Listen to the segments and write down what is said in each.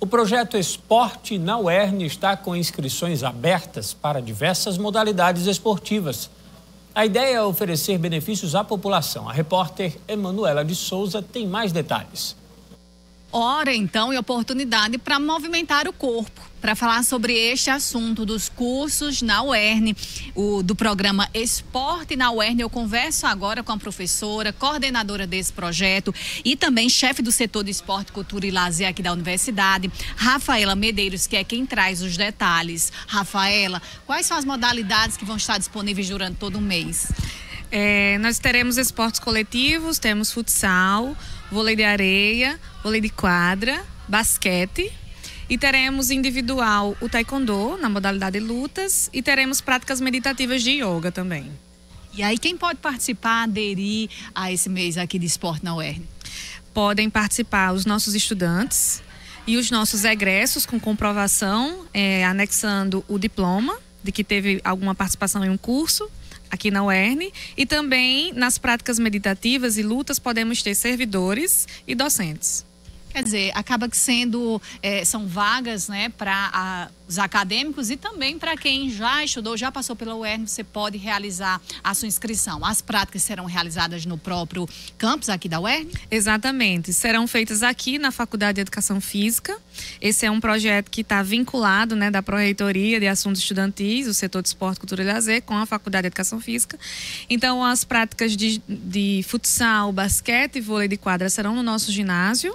O projeto Esporte na UERN está com inscrições abertas para diversas modalidades esportivas. A ideia é oferecer benefícios à população. A repórter Emanuela de Souza tem mais detalhes. Hora então e oportunidade para movimentar o corpo. Para falar sobre este assunto dos cursos na UERN, o, do programa Esporte na UERN, eu converso agora com a professora, coordenadora desse projeto e também chefe do setor de esporte, cultura e lazer aqui da universidade, Rafaela Medeiros, que é quem traz os detalhes. Rafaela, quais são as modalidades que vão estar disponíveis durante todo o mês? É, nós teremos esportes coletivos, temos futsal, vôlei de areia, vôlei de quadra, basquete. E teremos individual o taekwondo, na modalidade lutas, e teremos práticas meditativas de yoga também. E aí, quem pode participar, aderir a esse mês aqui de esporte na UERN? Podem participar os nossos estudantes e os nossos egressos com comprovação, é, anexando o diploma de que teve alguma participação em um curso aqui na UERN e também nas práticas meditativas e lutas podemos ter servidores e docentes. Quer dizer, acaba sendo, é, são vagas né, para os acadêmicos e também para quem já estudou, já passou pela UERN, você pode realizar a sua inscrição. As práticas serão realizadas no próprio campus aqui da UERN? Exatamente. Serão feitas aqui na Faculdade de Educação Física. Esse é um projeto que está vinculado né, da Pró-Reitoria de Assuntos Estudantis, o setor de esporte, cultura e lazer, com a Faculdade de Educação Física. Então, as práticas de, de futsal, basquete e vôlei de quadra serão no nosso ginásio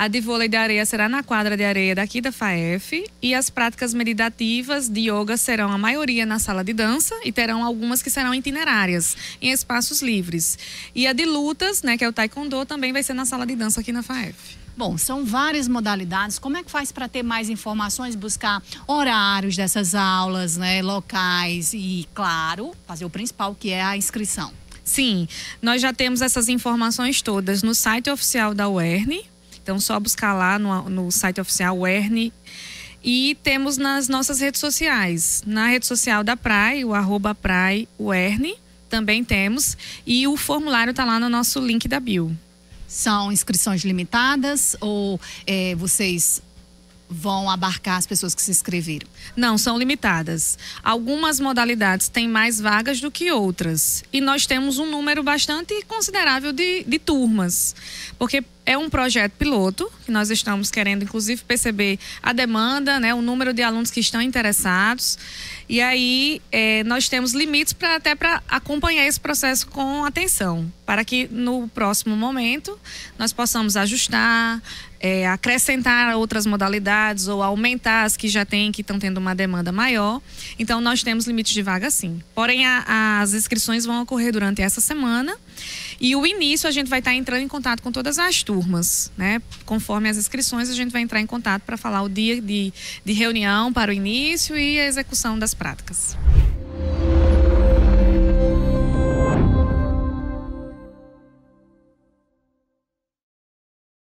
a de vôlei de areia será na quadra de areia daqui da FAEF e as práticas meditativas de yoga serão a maioria na sala de dança e terão algumas que serão itinerárias, em espaços livres. E a de lutas, né, que é o taekwondo, também vai ser na sala de dança aqui na FAEF. Bom, são várias modalidades. Como é que faz para ter mais informações, buscar horários dessas aulas, né, locais e, claro, fazer o principal que é a inscrição? Sim, nós já temos essas informações todas no site oficial da UERN, então, só buscar lá no, no site oficial UERN. E temos nas nossas redes sociais. Na rede social da PRAI, o arroba também temos. E o formulário está lá no nosso link da bio. São inscrições limitadas ou é, vocês vão abarcar as pessoas que se inscreveram? Não, são limitadas. Algumas modalidades têm mais vagas do que outras. E nós temos um número bastante considerável de, de turmas. Porque é um projeto piloto, que nós estamos querendo, inclusive, perceber a demanda, né, o número de alunos que estão interessados. E aí é, nós temos limites para até para acompanhar esse processo com atenção, para que no próximo momento nós possamos ajustar, é, acrescentar outras modalidades ou aumentar as que já têm, que estão tendo uma demanda maior. Então, nós temos limites de vaga sim. Porém, a, as inscrições vão ocorrer durante essa semana. E o início a gente vai estar entrando em contato com todas as turmas, né? Conforme as inscrições, a gente vai entrar em contato para falar o dia de, de reunião para o início e a execução das práticas.